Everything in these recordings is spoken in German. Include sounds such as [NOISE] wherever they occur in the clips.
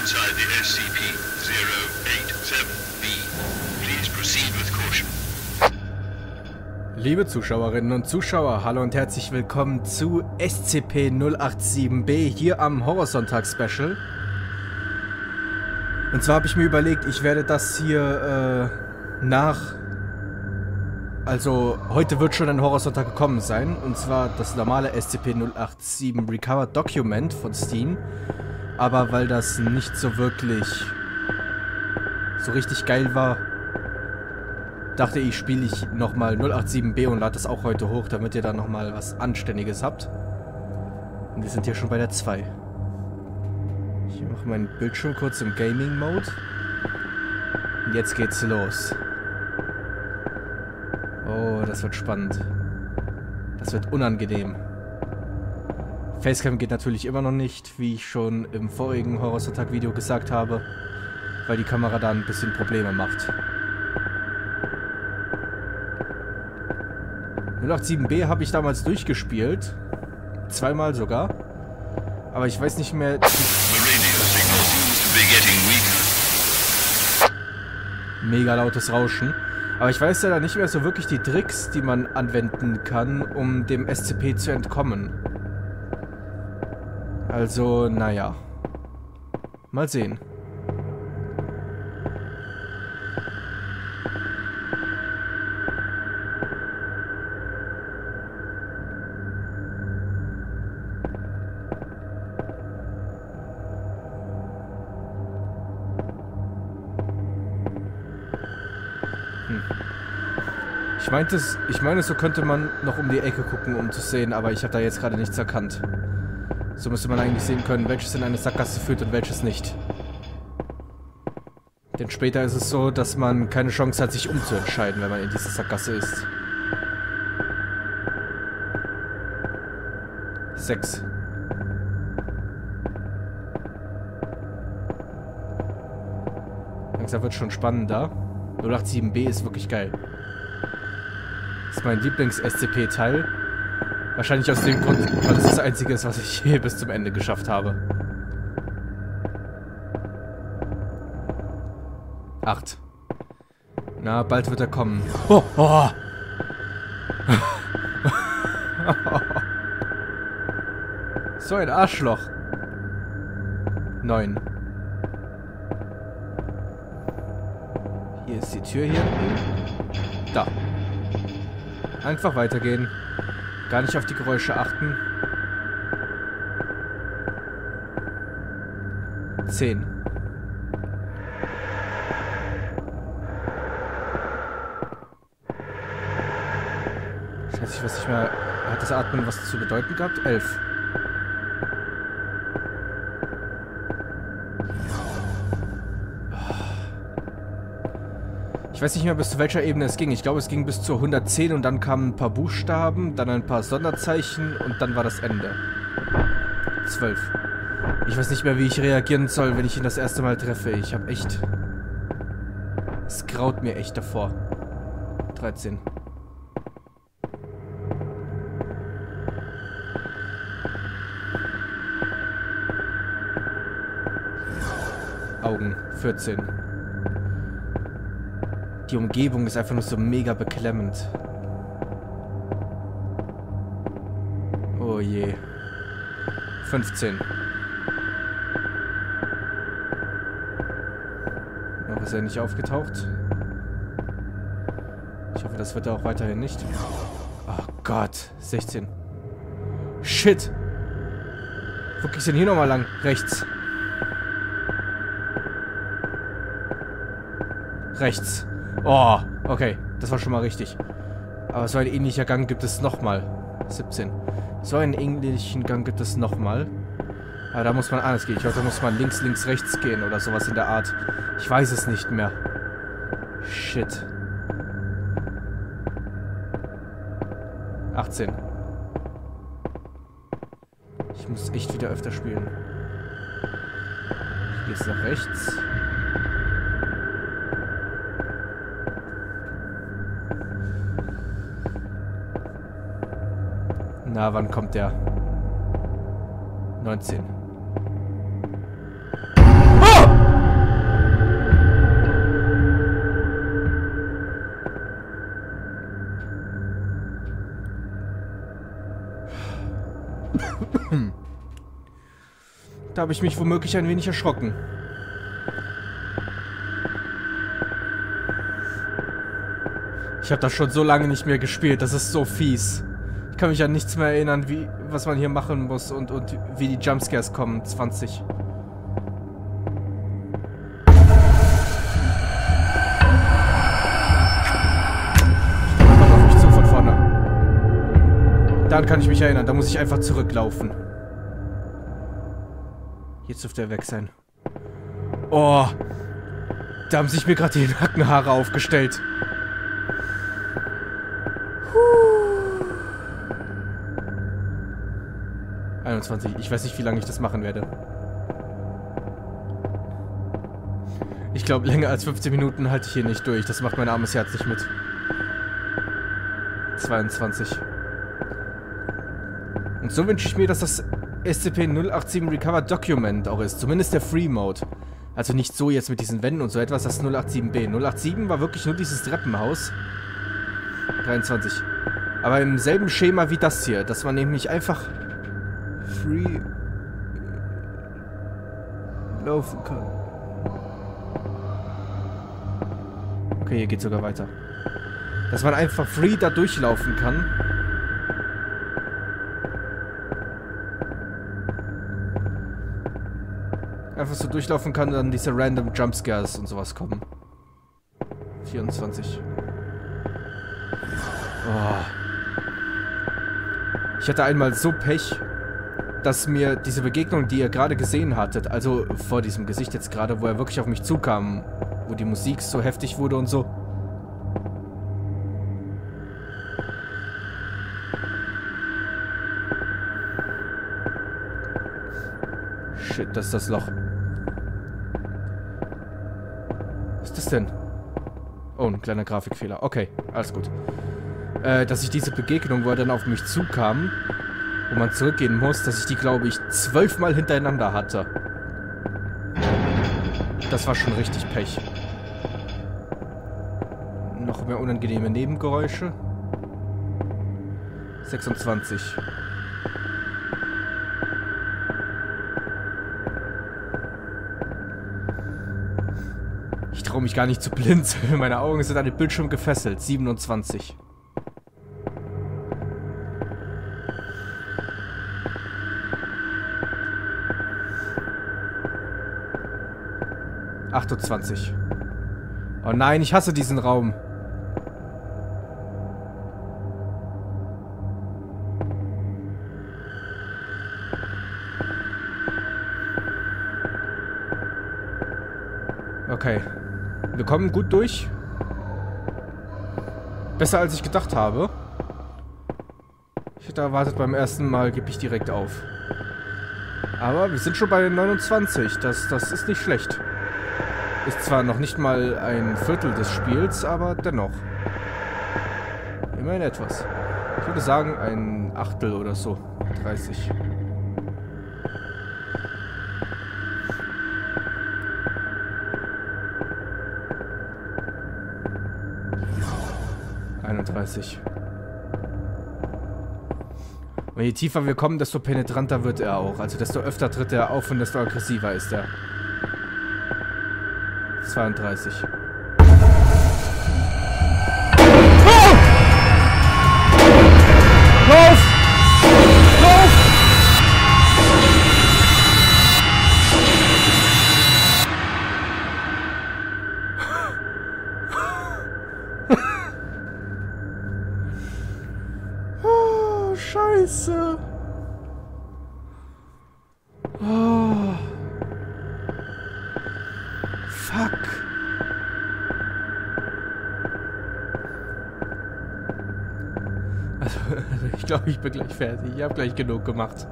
inside the SCP-087-B. Please proceed with caution. Liebe Zuschauerinnen und Zuschauer, hallo und herzlich willkommen zu SCP-087-B hier am Horrorsonntag-Special. Und zwar habe ich mir überlegt, ich werde das hier äh, nach... Also, heute wird schon ein Horrorsonntag gekommen sein. Und zwar das normale SCP-087 Recovered Document von Steam. Aber weil das nicht so wirklich so richtig geil war, dachte ich, spiele ich nochmal 087B und lade das auch heute hoch, damit ihr dann nochmal was Anständiges habt. Und wir sind hier schon bei der 2. Ich mache meinen Bildschirm kurz im Gaming-Mode. Und jetzt geht's los. Oh, das wird spannend. Das wird unangenehm. Facecam geht natürlich immer noch nicht, wie ich schon im vorigen Horrorsattack-Video gesagt habe, weil die Kamera da ein bisschen Probleme macht. 087B habe ich damals durchgespielt. Zweimal sogar. Aber ich weiß nicht mehr... Mega lautes Rauschen. Aber ich weiß ja da nicht mehr so wirklich die Tricks, die man anwenden kann, um dem SCP zu entkommen. Also, naja. Mal sehen. Ich meinte, ich meine, so könnte man noch um die Ecke gucken, um zu sehen, aber ich habe da jetzt gerade nichts erkannt. So müsste man eigentlich sehen können, welches in eine Sackgasse führt und welches nicht. Denn später ist es so, dass man keine Chance hat, sich umzuentscheiden, wenn man in dieser Sackgasse ist. Sechs. Langsam wird schon spannender. 087B ist wirklich geil. Das ist mein Lieblings-SCP-Teil. Wahrscheinlich aus dem Grund, weil es das einzige ist, was ich hier bis zum Ende geschafft habe. Acht. Na, bald wird er kommen. Oh, oh. [LAUGHS] so ein Arschloch. Neun. Hier ist die Tür hier. Da. Einfach weitergehen. Gar nicht auf die Geräusche achten. 10. Ich weiß nicht, mehr. Hat das Atmen was zu bedeuten gehabt? 11. Ich weiß nicht mehr, bis zu welcher Ebene es ging. Ich glaube, es ging bis zur 110 und dann kamen ein paar Buchstaben, dann ein paar Sonderzeichen und dann war das Ende. 12. Ich weiß nicht mehr, wie ich reagieren soll, wenn ich ihn das erste Mal treffe. Ich habe echt... Es graut mir echt davor. 13. Augen. 14. Die Umgebung ist einfach nur so mega beklemmend. Oh je. 15. Noch ist er nicht aufgetaucht. Ich hoffe, das wird er auch weiterhin nicht. Oh Gott. 16. Shit. Wo geht's denn hier nochmal lang? Rechts. Rechts. Oh, okay. Das war schon mal richtig. Aber so ein ähnlicher Gang gibt es nochmal. 17. So einen ähnlichen Gang gibt es nochmal. Aber da muss man anders gehen. Ich glaube, da muss man links, links, rechts gehen oder sowas in der Art. Ich weiß es nicht mehr. Shit. 18. Ich muss echt wieder öfter spielen. Gehe jetzt nach rechts. Na, wann kommt der? 19. Da habe ich mich womöglich ein wenig erschrocken. Ich habe das schon so lange nicht mehr gespielt, das ist so fies. Ich kann mich an nichts mehr erinnern, wie, was man hier machen muss und, und wie die Jumpscares kommen. 20. Kommt auf mich zu von vorne. Daran kann ich mich erinnern. Da muss ich einfach zurücklaufen. Jetzt dürfte er weg sein. Oh. Da haben sich mir gerade die Nackenhaare aufgestellt. 21. Ich weiß nicht, wie lange ich das machen werde. Ich glaube, länger als 15 Minuten halte ich hier nicht durch. Das macht mein armes Herz nicht mit. 22. Und so wünsche ich mir, dass das SCP-087 Recover Document auch ist. Zumindest der Free Mode. Also nicht so jetzt mit diesen Wänden und so etwas, das 087b. 087 war wirklich nur dieses Treppenhaus. 23. Aber im selben Schema wie das hier, dass man nämlich einfach free laufen kann. Okay, hier geht sogar weiter. Dass man einfach free da durchlaufen kann. Einfach so durchlaufen kann und dann diese random Jumpscares und sowas kommen. 24. Oh. Ich hatte einmal so Pech, dass mir diese Begegnung, die ihr gerade gesehen hattet, also vor diesem Gesicht jetzt gerade, wo er wirklich auf mich zukam, wo die Musik so heftig wurde und so. Shit, das ist das Loch. Was ist das denn? Oh, ein kleiner Grafikfehler. Okay, alles gut. Äh, dass ich diese Begegnung, wo er dann auf mich zukam, wo man zurückgehen muss, dass ich die, glaube ich, zwölfmal hintereinander hatte. Das war schon richtig Pech. Noch mehr unangenehme Nebengeräusche. 26. Ich traue mich gar nicht zu blinzeln. Meine Augen sind an den Bildschirm gefesselt. 27. 28. Oh nein, ich hasse diesen Raum. Okay. Wir kommen gut durch. Besser als ich gedacht habe. Ich hätte erwartet, beim ersten Mal gebe ich direkt auf. Aber wir sind schon bei 29. Das, das ist nicht schlecht. Ist zwar noch nicht mal ein Viertel des Spiels, aber dennoch. Immerhin etwas. Ich würde sagen, ein Achtel oder so. 30. Einunddreißig. Und je tiefer wir kommen, desto penetranter wird er auch. Also desto öfter tritt er auf und desto aggressiver ist er. 32. Lauf! Lauf! oh, [LAUGHS] Scheiße. Glaube, ich bin gleich fertig. Ich habe gleich genug gemacht.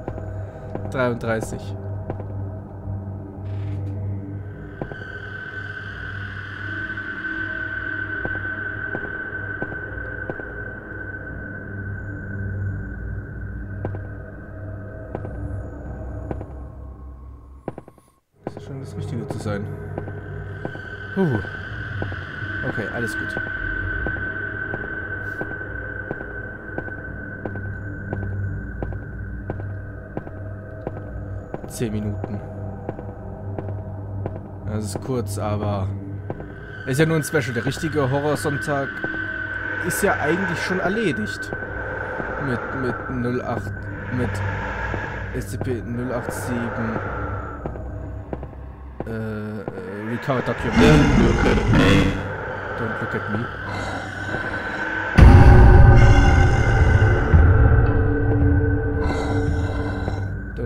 33. Das scheint das Richtige zu sein. Puh. Okay, alles gut. 10 Minuten. Das ist kurz, aber... Ist ja nur ein Special. Der richtige Horrorsonntag ist ja eigentlich schon erledigt. Mit, mit 08... Mit SCP 087... Äh, äh, Recovered Document. Don't look at me.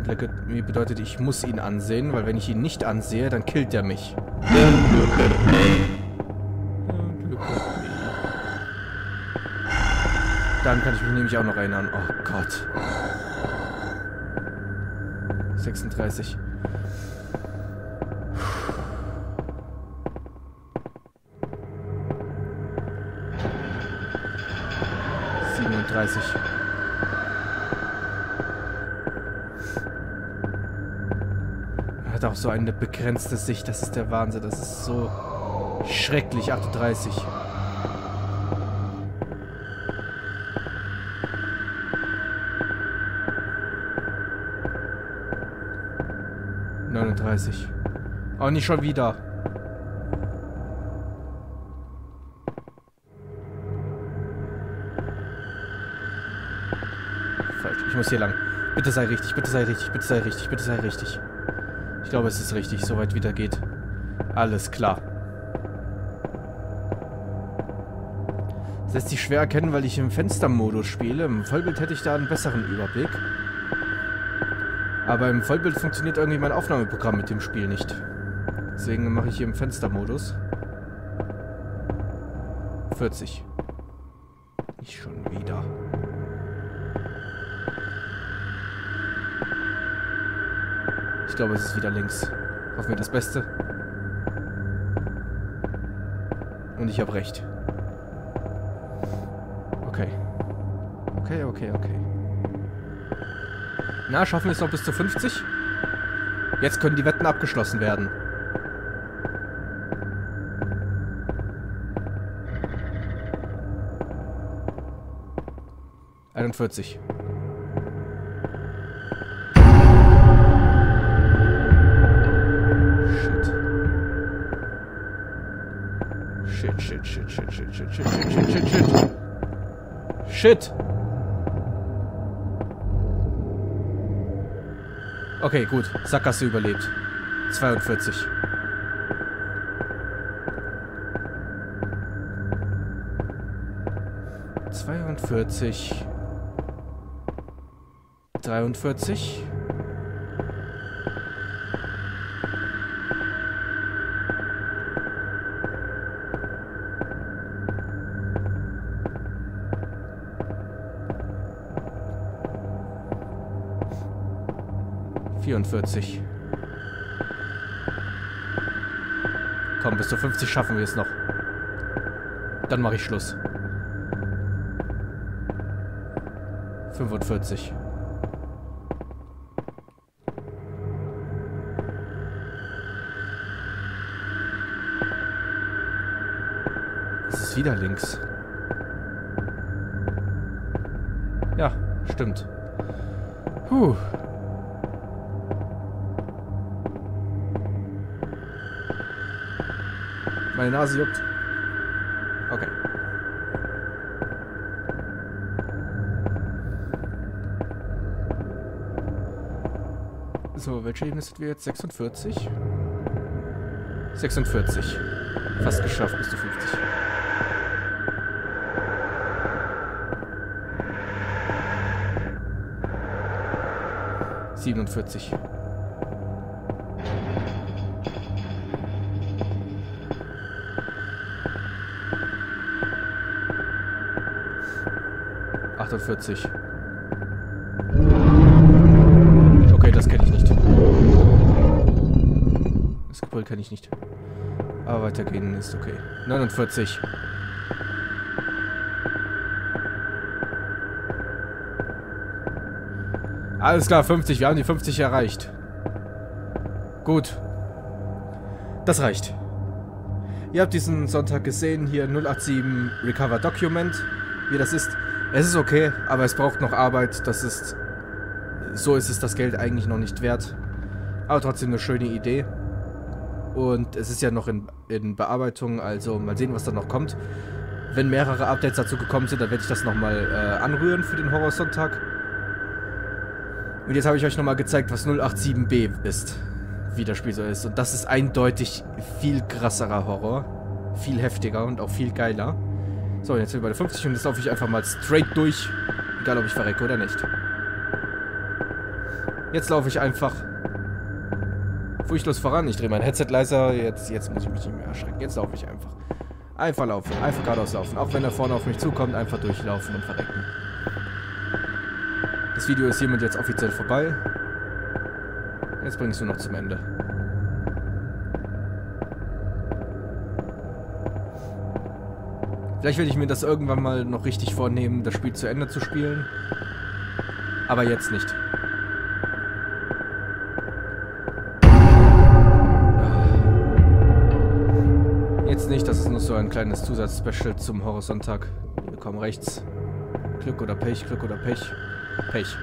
Me bedeutet, ich muss ihn ansehen, weil wenn ich ihn nicht ansehe, dann killt er mich. Don't look at me. Don't look at me. Dann kann ich mich nämlich auch noch erinnern. Oh Gott. 36. 37. so eine begrenzte Sicht. Das ist der Wahnsinn. Das ist so schrecklich. 38. Neununddreißig. Oh, nicht schon wieder. Ich muss hier lang. Bitte sei richtig, bitte sei richtig, bitte sei richtig, bitte sei richtig. Ich glaube, es ist richtig, soweit wieder geht. Alles klar. Das lässt sich schwer erkennen, weil ich im Fenstermodus spiele. Im Vollbild hätte ich da einen besseren Überblick. Aber im Vollbild funktioniert irgendwie mein Aufnahmeprogramm mit dem Spiel nicht. Deswegen mache ich hier im Fenstermodus. 40. Nicht schon wieder. Ich glaube, es ist wieder links. Hoffen wir das Beste. Und ich habe recht. Okay. Okay, okay, okay. Na, schaffen wir es noch bis zu 50? Jetzt können die Wetten abgeschlossen werden. Einundvierzig. Shit, shit, shit, shit, shit, shit. Shit. Okay, gut. Sackgasse überlebt. 42. Zweiundvierzig. Dreiundvierzig. 44. Komm, bis zu 50 schaffen wir es noch. Dann mache ich Schluss. 45. Es ist wieder links. Ja, stimmt. Puh. Meine Nase juckt. Okay. So, welche Ebene sind wir jetzt? 46? 46. Fast geschafft bis zu 50. Siebenundvierzig. 48. Okay, das kenne ich nicht. Das Gebrüll kenne ich nicht. Aber weitergehen ist okay. 49. Alles klar, 50. Wir haben die 50 erreicht. Gut. Das reicht. Ihr habt diesen Sonntag gesehen, hier 087 Recover Document, wie das ist. Es ist okay, aber es braucht noch Arbeit. Das ist. So ist es das Geld eigentlich noch nicht wert. Aber trotzdem eine schöne Idee. Und es ist ja noch in, in Bearbeitung, also mal sehen, was da noch kommt. Wenn mehrere Updates dazu gekommen sind, dann werde ich das nochmal äh, anrühren für den Horrorsonntag. Und jetzt habe ich euch nochmal gezeigt, was 087b ist. Wie das Spiel so ist. Und das ist eindeutig viel krasserer Horror. Viel heftiger und auch viel geiler. So, jetzt sind wir bei der 50 und jetzt laufe ich einfach mal straight durch. Egal, ob ich verrecke oder nicht. Jetzt laufe ich einfach furchtlos voran. Ich drehe mein Headset leiser. Jetzt, jetzt muss ich mich nicht mehr erschrecken. Jetzt laufe ich einfach. Einfach laufen. Einfach geradeaus laufen. Auch wenn er vorne auf mich zukommt, einfach durchlaufen und verrecken. Das Video ist hiermit jetzt offiziell vorbei. Jetzt bringst du noch zum Ende. Vielleicht werde ich mir das irgendwann mal noch richtig vornehmen, das Spiel zu Ende zu spielen. Aber jetzt nicht. Jetzt nicht, das ist nur so ein kleines Zusatzspecial zum Horrorsonntag. Wir kommen rechts. Glück oder Pech, Glück oder Pech. Pech.